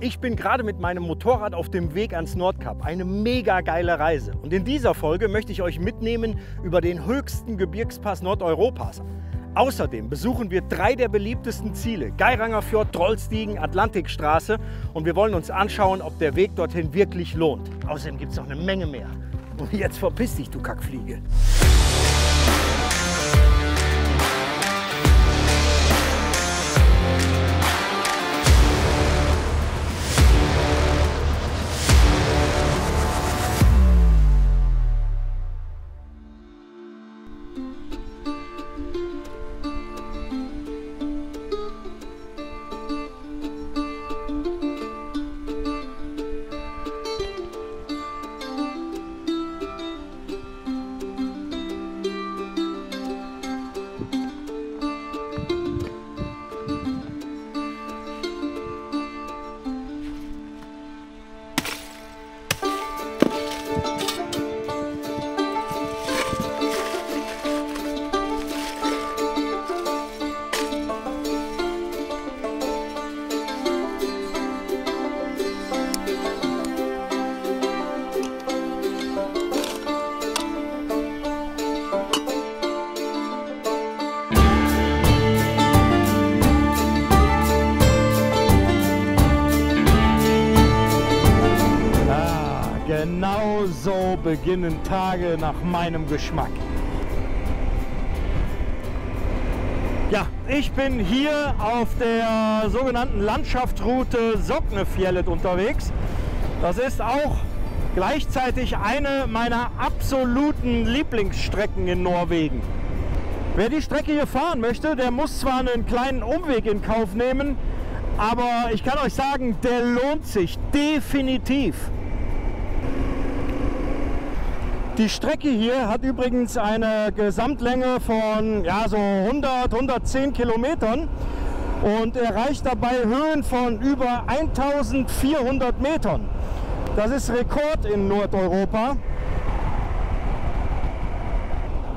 Ich bin gerade mit meinem Motorrad auf dem Weg ans Nordkap. Eine mega geile Reise. Und in dieser Folge möchte ich euch mitnehmen über den höchsten Gebirgspass Nordeuropas. Außerdem besuchen wir drei der beliebtesten Ziele. Geiranger Fjord, Trollstiegen, Atlantikstraße. Und wir wollen uns anschauen, ob der Weg dorthin wirklich lohnt. Außerdem gibt es noch eine Menge mehr. Und jetzt verpiss dich, du Kackfliege. Beginnen Tage nach meinem Geschmack. Ja, ich bin hier auf der sogenannten Landschaftsroute Sognefjellet unterwegs. Das ist auch gleichzeitig eine meiner absoluten Lieblingsstrecken in Norwegen. Wer die Strecke hier fahren möchte, der muss zwar einen kleinen Umweg in Kauf nehmen, aber ich kann euch sagen, der lohnt sich definitiv. Die Strecke hier hat übrigens eine Gesamtlänge von ja, so 100, 110 Kilometern und erreicht dabei Höhen von über 1400 Metern. Das ist Rekord in Nordeuropa.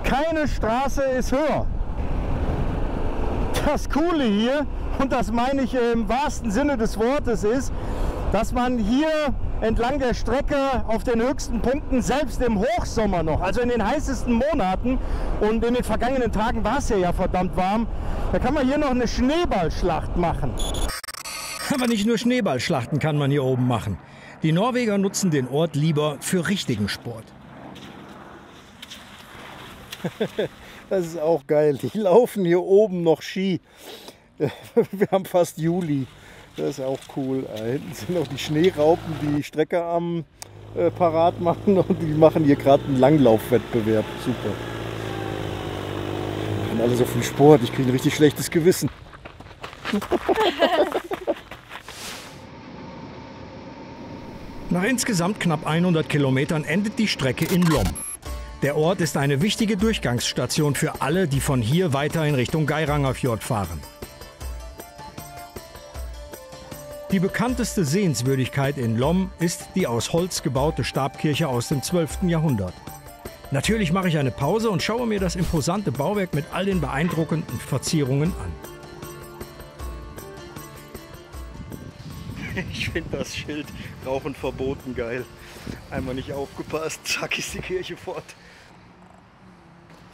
Keine Straße ist höher. Das Coole hier, und das meine ich im wahrsten Sinne des Wortes, ist, dass man hier entlang der Strecke auf den höchsten Punkten, selbst im Hochsommer noch, also in den heißesten Monaten und in den vergangenen Tagen war es hier ja verdammt warm, da kann man hier noch eine Schneeballschlacht machen. Aber nicht nur Schneeballschlachten kann man hier oben machen. Die Norweger nutzen den Ort lieber für richtigen Sport. Das ist auch geil. Die laufen hier oben noch Ski. Wir haben fast Juli. Das ist auch cool. Da hinten sind noch die Schneeraupen, die die Strecke am äh, Parat machen und die machen hier gerade einen Langlaufwettbewerb. Super. Die machen alle so viel Sport. Ich kriege ein richtig schlechtes Gewissen. Nach insgesamt knapp 100 Kilometern endet die Strecke in Lom. Der Ort ist eine wichtige Durchgangsstation für alle, die von hier weiter in Richtung Geirangerfjord fahren. Die bekannteste Sehenswürdigkeit in Lom ist die aus Holz gebaute Stabkirche aus dem 12. Jahrhundert. Natürlich mache ich eine Pause und schaue mir das imposante Bauwerk mit all den beeindruckenden Verzierungen an. Ich finde das Schild Rauchen verboten geil. Einmal nicht aufgepasst, zack ist die Kirche fort.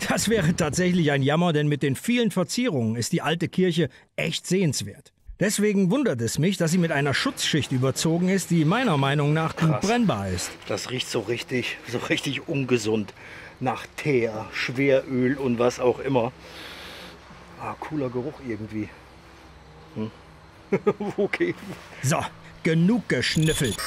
Das wäre tatsächlich ein Jammer, denn mit den vielen Verzierungen ist die alte Kirche echt sehenswert. Deswegen wundert es mich, dass sie mit einer Schutzschicht überzogen ist, die meiner Meinung nach gut brennbar ist. Das riecht so richtig, so richtig ungesund. Nach Teer, Schweröl und was auch immer. Ah, cooler Geruch irgendwie. Hm. okay. So, genug geschnüffelt.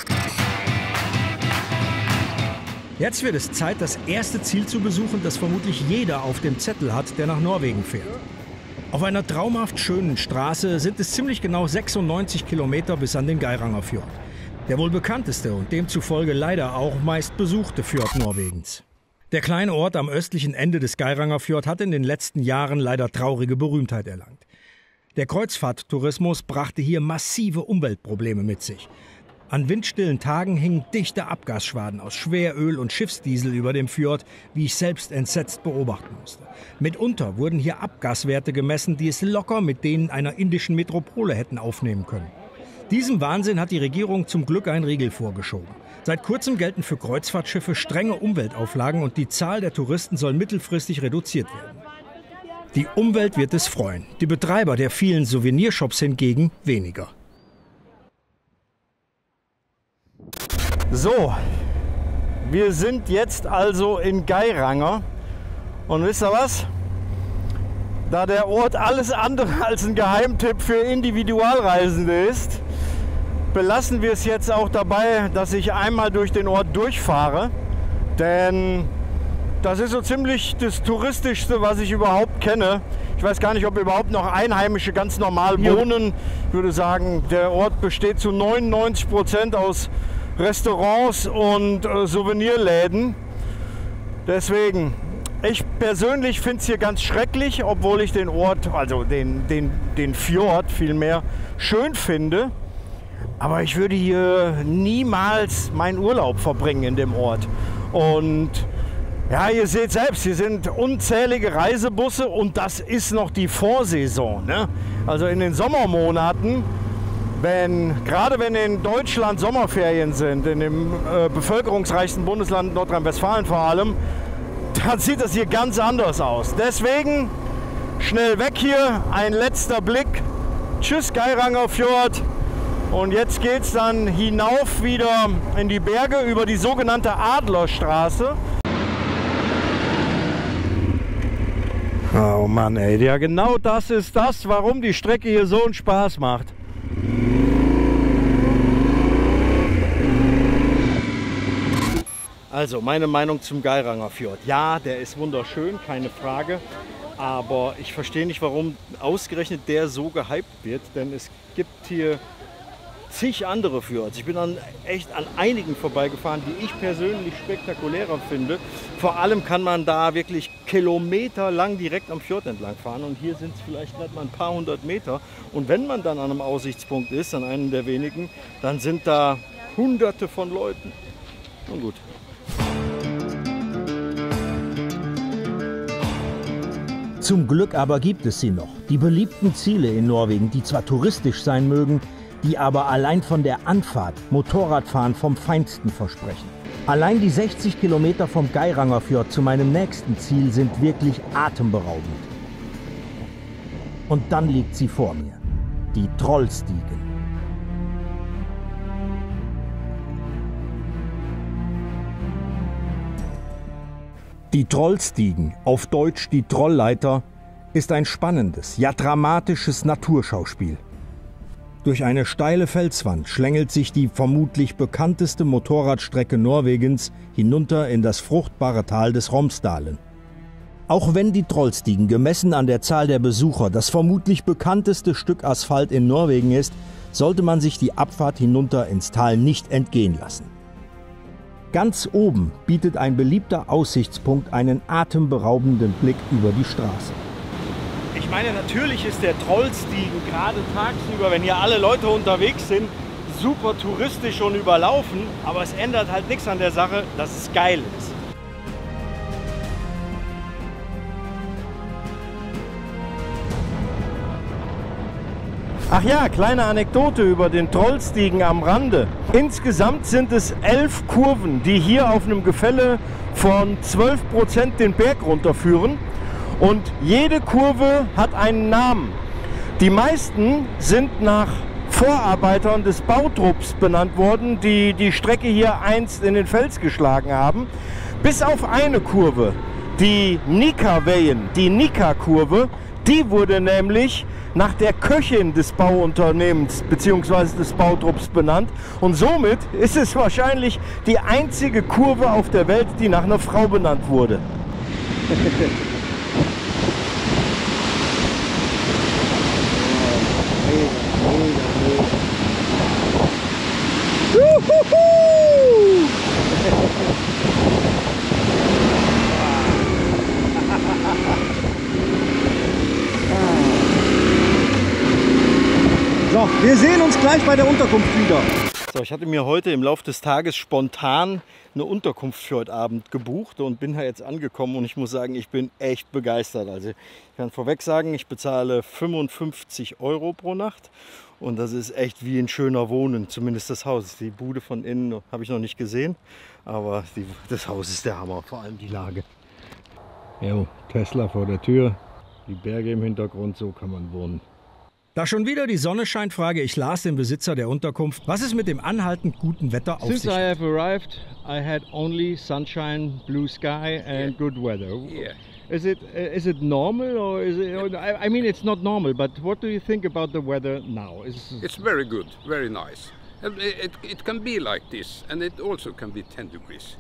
Jetzt wird es Zeit, das erste Ziel zu besuchen, das vermutlich jeder auf dem Zettel hat, der nach Norwegen fährt. Auf einer traumhaft schönen Straße sind es ziemlich genau 96 Kilometer bis an den Geiranger Fjord. Der wohl bekannteste und demzufolge leider auch meist besuchte Fjord Norwegens. Der kleine Ort am östlichen Ende des Geiranger Fjord hat in den letzten Jahren leider traurige Berühmtheit erlangt. Der Kreuzfahrttourismus brachte hier massive Umweltprobleme mit sich. An windstillen Tagen hingen dichte Abgasschwaden aus Schweröl und Schiffsdiesel über dem Fjord, wie ich selbst entsetzt beobachten musste. Mitunter wurden hier Abgaswerte gemessen, die es locker mit denen einer indischen Metropole hätten aufnehmen können. Diesem Wahnsinn hat die Regierung zum Glück einen Riegel vorgeschoben. Seit kurzem gelten für Kreuzfahrtschiffe strenge Umweltauflagen und die Zahl der Touristen soll mittelfristig reduziert werden. Die Umwelt wird es freuen, die Betreiber der vielen Souvenirshops hingegen weniger. So, wir sind jetzt also in Geiranger. Und wisst ihr was? Da der Ort alles andere als ein Geheimtipp für Individualreisende ist, belassen wir es jetzt auch dabei, dass ich einmal durch den Ort durchfahre. Denn das ist so ziemlich das Touristischste, was ich überhaupt kenne. Ich weiß gar nicht, ob überhaupt noch Einheimische ganz normal wohnen. Ich würde sagen, der Ort besteht zu 99 Prozent aus Restaurants und äh, Souvenirläden. Deswegen, ich persönlich finde es hier ganz schrecklich, obwohl ich den Ort, also den, den, den Fjord vielmehr, schön finde. Aber ich würde hier niemals meinen Urlaub verbringen in dem Ort. Und ja, ihr seht selbst, hier sind unzählige Reisebusse und das ist noch die Vorsaison. Ne? Also in den Sommermonaten, wenn, gerade wenn in Deutschland Sommerferien sind, in dem äh, bevölkerungsreichsten Bundesland Nordrhein-Westfalen vor allem, dann sieht das hier ganz anders aus. Deswegen schnell weg hier, ein letzter Blick. Tschüss Geiranger Fjord. Und jetzt geht es dann hinauf wieder in die Berge über die sogenannte Adlerstraße. Oh Mann, ey, ja genau das ist das, warum die Strecke hier so einen Spaß macht. Also, meine Meinung zum Geiranger Fjord. Ja, der ist wunderschön, keine Frage. Aber ich verstehe nicht, warum ausgerechnet der so gehypt wird, denn es gibt hier zig andere Fjords. Ich bin dann echt an einigen vorbeigefahren, die ich persönlich spektakulärer finde. Vor allem kann man da wirklich kilometerlang direkt am Fjord entlang fahren und hier sind es vielleicht gerade mal ein paar hundert Meter. Und wenn man dann an einem Aussichtspunkt ist, an einem der wenigen, dann sind da hunderte von Leuten. Nun gut. Zum Glück aber gibt es sie noch. Die beliebten Ziele in Norwegen, die zwar touristisch sein mögen, die aber allein von der Anfahrt Motorradfahren vom Feinsten versprechen. Allein die 60 Kilometer vom Geiranger Fjord zu meinem nächsten Ziel sind wirklich atemberaubend. Und dann liegt sie vor mir, die Trollstiegen. Die Trollstiegen, auf Deutsch die Trollleiter, ist ein spannendes, ja dramatisches Naturschauspiel. Durch eine steile Felswand schlängelt sich die vermutlich bekannteste Motorradstrecke Norwegens hinunter in das fruchtbare Tal des Romsdalen. Auch wenn die Trollstigen gemessen an der Zahl der Besucher das vermutlich bekannteste Stück Asphalt in Norwegen ist, sollte man sich die Abfahrt hinunter ins Tal nicht entgehen lassen. Ganz oben bietet ein beliebter Aussichtspunkt einen atemberaubenden Blick über die Straße. Ich meine, natürlich ist der Trollstiegen gerade tagsüber, wenn hier alle Leute unterwegs sind, super touristisch und überlaufen. Aber es ändert halt nichts an der Sache, dass es geil ist. Ach ja, kleine Anekdote über den Trollstiegen am Rande. Insgesamt sind es elf Kurven, die hier auf einem Gefälle von 12 Prozent den Berg runterführen. Und jede Kurve hat einen Namen. Die meisten sind nach Vorarbeitern des Bautrupps benannt worden, die die Strecke hier einst in den Fels geschlagen haben. Bis auf eine Kurve, die Nika-Wehen, die Nika-Kurve, die wurde nämlich nach der Köchin des Bauunternehmens bzw. des Bautrupps benannt. Und somit ist es wahrscheinlich die einzige Kurve auf der Welt, die nach einer Frau benannt wurde. So, wir sehen uns gleich bei der Unterkunft wieder. So, ich hatte mir heute im Laufe des Tages spontan eine Unterkunft für heute Abend gebucht und bin da jetzt angekommen und ich muss sagen, ich bin echt begeistert. Also ich kann vorweg sagen, ich bezahle 55 Euro pro Nacht und das ist echt wie ein schöner Wohnen, zumindest das Haus. Die Bude von innen habe ich noch nicht gesehen, aber die, das Haus ist der Hammer, vor allem die Lage. Jo, Tesla vor der Tür, die Berge im Hintergrund, so kann man wohnen. Da schon wieder die Sonne scheint, frage ich Lars, den Besitzer der Unterkunft, was es mit dem anhaltend guten Wetter auf Since sich I hat. have arrived, I had only sunshine, blue sky and good weather. Yeah. Is it uh, is it normal or is it? I, I mean, it's not normal. But what do you think about the weather now? Is It's very good, very nice. It, it, it can be like this, and it also can be 10 degrees.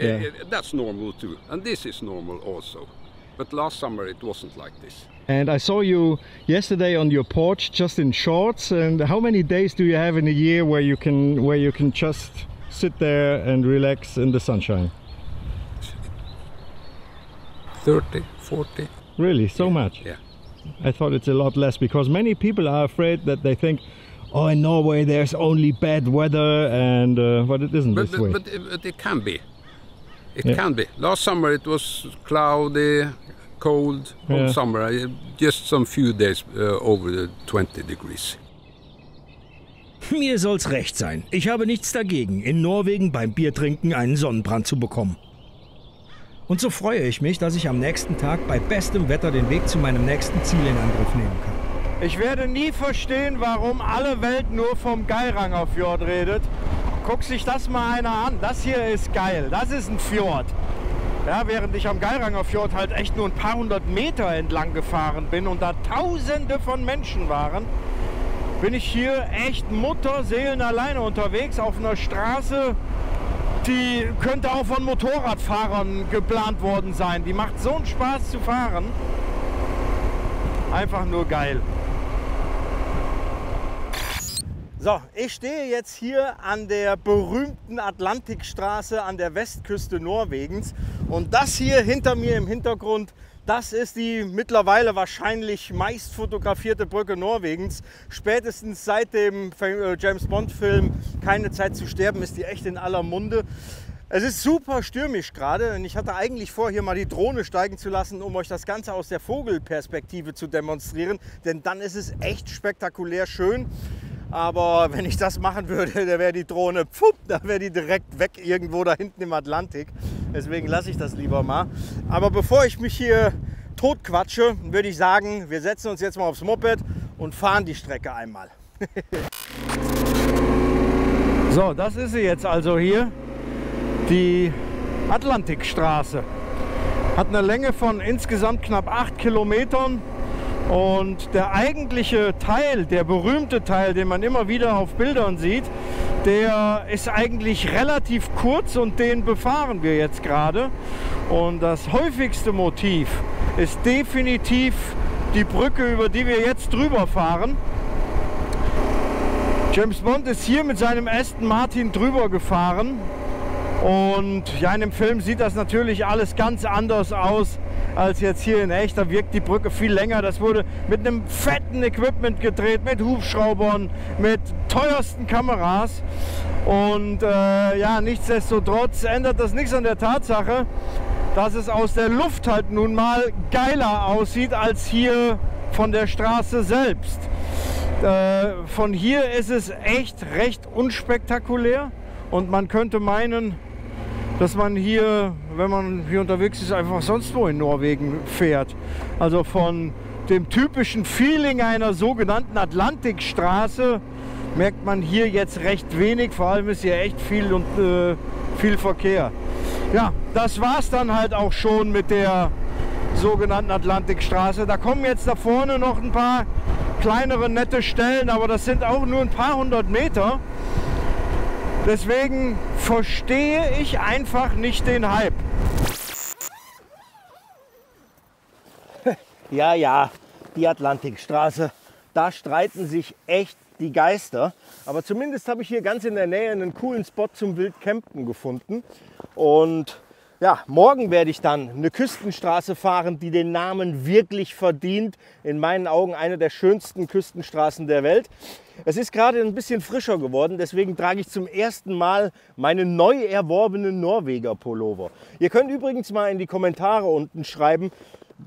Uh, Yeah. uh, that's normal too, and this is normal also. But last summer it wasn't like this. And I saw you yesterday on your porch, just in shorts. And how many days do you have in a year where you can where you can just sit there and relax in the sunshine? 30, 40. Really, so much? Yeah. I thought it's a lot less because many people are afraid that they think, oh, in Norway there's only bad weather, and uh, but it isn't But, this way. but, but, it, it can be. It Yeah. can be. Last summer it was cloudy, cold. Yeah. summer, just some few days uh, over the 20 degrees. Mir soll's recht sein. Ich habe nichts dagegen, in Norwegen beim Biertrinken einen Sonnenbrand zu bekommen. Und so freue ich mich, dass ich am nächsten Tag bei bestem Wetter den Weg zu meinem nächsten Ziel in Angriff nehmen kann. Ich werde nie verstehen, warum alle Welt nur vom Geiranger Fjord redet. Guck sich das mal einer an. Das hier ist geil. Das ist ein Fjord. Ja, während ich am Geiranger Fjord halt echt nur ein paar hundert Meter entlang gefahren bin und da tausende von Menschen waren, bin ich hier echt Mutterseelen alleine unterwegs auf einer Straße, die könnte auch von Motorradfahrern geplant worden sein. Die macht so einen Spaß zu fahren. Einfach nur geil. So, ich stehe jetzt hier an der berühmten Atlantikstraße an der Westküste Norwegens. Und das hier hinter mir im Hintergrund, das ist die mittlerweile wahrscheinlich meist fotografierte Brücke Norwegens. Spätestens seit dem äh, James Bond-Film Keine Zeit zu sterben ist die echt in aller Munde. Es ist super stürmisch gerade und ich hatte eigentlich vor, hier mal die Drohne steigen zu lassen, um euch das Ganze aus der Vogelperspektive zu demonstrieren. Denn dann ist es echt spektakulär schön. Aber wenn ich das machen würde, da wäre die Drohne, pfupp, da wäre die direkt weg irgendwo da hinten im Atlantik. Deswegen lasse ich das lieber mal. Aber bevor ich mich hier totquatsche, würde ich sagen, wir setzen uns jetzt mal aufs Moped und fahren die Strecke einmal. so, das ist sie jetzt also hier. Die Atlantikstraße. Hat eine Länge von insgesamt knapp 8 Kilometern. Und der eigentliche Teil, der berühmte Teil, den man immer wieder auf Bildern sieht, der ist eigentlich relativ kurz und den befahren wir jetzt gerade. Und das häufigste Motiv ist definitiv die Brücke, über die wir jetzt drüber fahren. James Bond ist hier mit seinem Aston Martin drüber gefahren. Und ja, in dem Film sieht das natürlich alles ganz anders aus als jetzt hier in echt. Da wirkt die Brücke viel länger. Das wurde mit einem fetten Equipment gedreht, mit Hubschraubern, mit teuersten Kameras. Und äh, ja, nichtsdestotrotz ändert das nichts an der Tatsache, dass es aus der Luft halt nun mal geiler aussieht als hier von der Straße selbst. Äh, von hier ist es echt recht unspektakulär und man könnte meinen, dass man hier, wenn man hier unterwegs ist, einfach sonst wo in Norwegen fährt. Also von dem typischen Feeling einer sogenannten Atlantikstraße merkt man hier jetzt recht wenig. Vor allem ist hier echt viel und äh, viel Verkehr. Ja, das war es dann halt auch schon mit der sogenannten Atlantikstraße. Da kommen jetzt da vorne noch ein paar kleinere nette Stellen, aber das sind auch nur ein paar hundert Meter. Deswegen verstehe ich einfach nicht den Hype. Ja, ja, die Atlantikstraße. Da streiten sich echt die Geister. Aber zumindest habe ich hier ganz in der Nähe einen coolen Spot zum Wildcampen gefunden. Und Ja, morgen werde ich dann eine Küstenstraße fahren, die den Namen wirklich verdient. In meinen Augen eine der schönsten Küstenstraßen der Welt. Es ist gerade ein bisschen frischer geworden, deswegen trage ich zum ersten Mal meinen neu erworbenen Norweger Pullover. Ihr könnt übrigens mal in die Kommentare unten schreiben,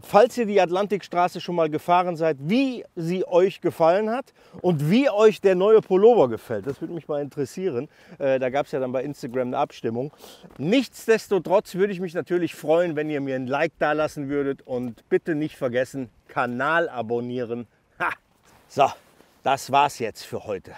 falls ihr die Atlantikstraße schon mal gefahren seid, wie sie euch gefallen hat und wie euch der neue Pullover gefällt. Das würde mich mal interessieren. Äh, da gab es ja dann bei Instagram eine Abstimmung. Nichtsdestotrotz würde ich mich natürlich freuen, wenn ihr mir ein Like da lassen würdet und bitte nicht vergessen, Kanal abonnieren. Ha! So, das war's jetzt für heute.